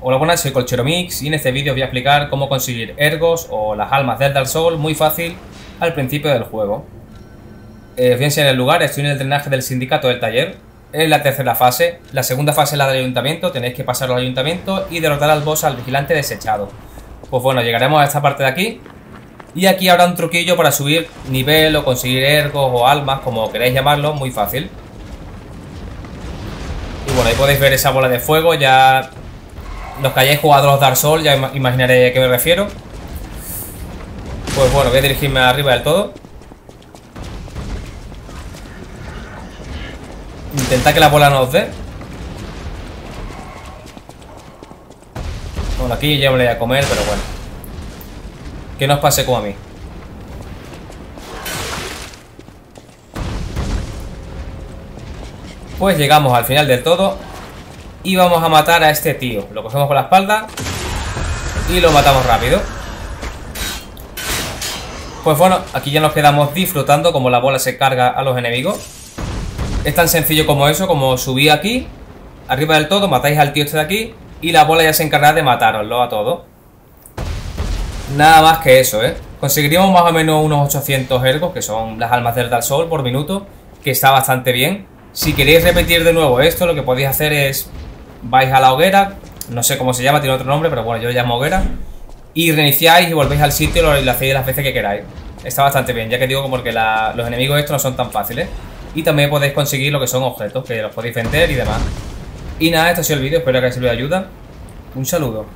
Hola buenas, soy Colchero Mix y en este vídeo os voy a explicar cómo conseguir ergos o las almas del Dark Soul muy fácil al principio del juego. Eh, os voy el lugar, estoy en el drenaje del sindicato del taller. Es la tercera fase, la segunda fase es la del ayuntamiento, tenéis que pasar al ayuntamiento y derrotar al boss al vigilante desechado. Pues bueno, llegaremos a esta parte de aquí y aquí habrá un truquillo para subir nivel o conseguir ergos o almas, como queráis llamarlo, muy fácil. Y bueno, ahí podéis ver esa bola de fuego, ya los que hayáis jugado Dark Souls ya imaginaré a qué me refiero. Pues bueno, voy a dirigirme arriba del todo. Intenta que la bola no os dé. Bueno, aquí ya me voy a comer, pero bueno. Que no os pase como a mí. Pues llegamos al final del todo y vamos a matar a este tío. Lo cogemos por la espalda y lo matamos rápido. Pues bueno, aquí ya nos quedamos disfrutando como la bola se carga a los enemigos. Es tan sencillo como eso, como subir aquí, arriba del todo, matáis al tío este de aquí y la bola ya se encarga de mataroslo a todos. Nada más que eso, ¿eh? Conseguiríamos más o menos unos 800 ergos, que son las almas del Dark Soul por minuto, que está bastante bien. Si queréis repetir de nuevo esto, lo que podéis hacer es vais a la hoguera, no sé cómo se llama, tiene otro nombre, pero bueno, yo lo llamo hoguera, y reiniciáis y volvéis al sitio y lo hacéis las veces que queráis. Está bastante bien, ya que digo como que los enemigos estos no son tan fáciles. Y también podéis conseguir lo que son objetos, que los podéis vender y demás. Y nada, esto ha sido el vídeo, espero que os sirva de ayuda. Un saludo.